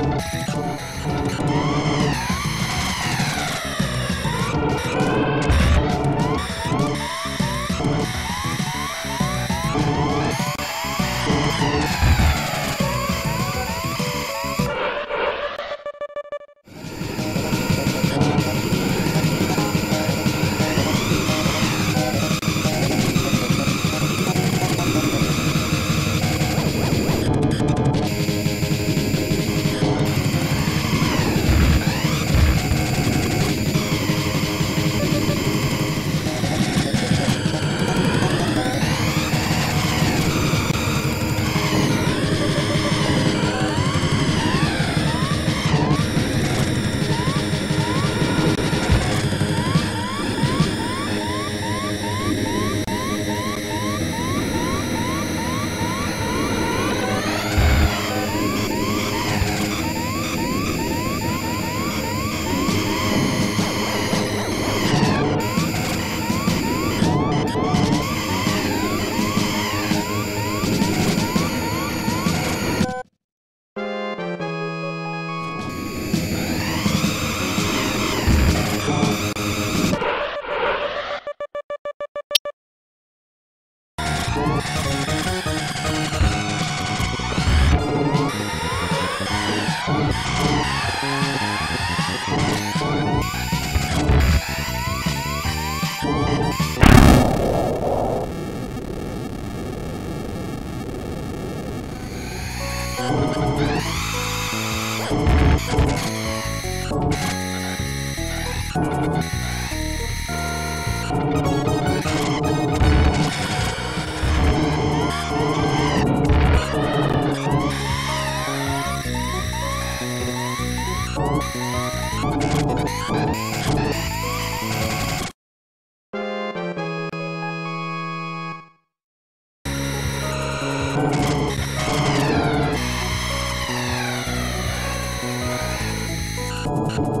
Thank you. You.